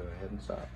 go ahead and stop.